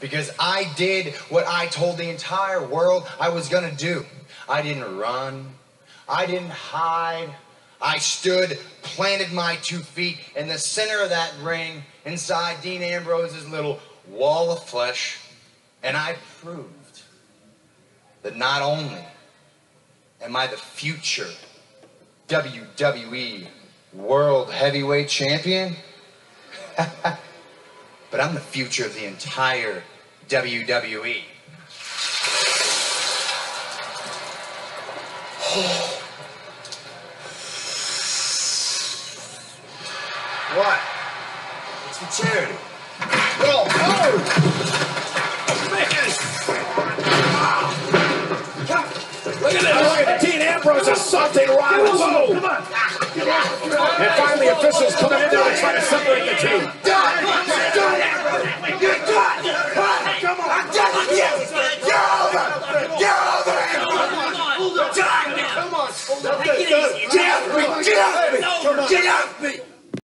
because I did what I told the entire world I was gonna do. I didn't run. I didn't hide. I stood, planted my two feet in the center of that ring inside Dean Ambrose's little wall of flesh, and I proved that not only am I the future WWE World Heavyweight Champion, but I'm the future of the entire WWE. what? It's for charity. Oh, oh! Look at this. Dean Ambrose assaulting Rollins. Whoa. Come on. And finally, officials coming in there to try to separate the two. Come on! I'm done with you! You're over! You're over! Done! Come on! Get off me! Get off me! Get off me!